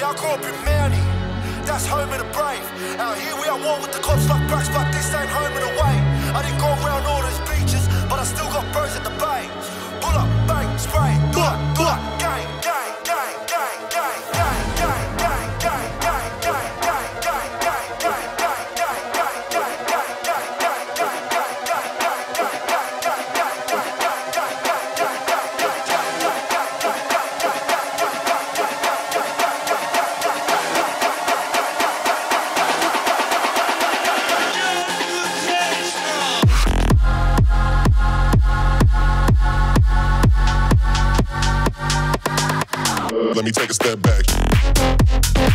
Yeah, I grew up in Mountie, that's home of the brave. Out here we are war with the cops like brats, but this ain't home and away. I didn't go around all those beaches, but I still got bros at the bay. Let me take a step back.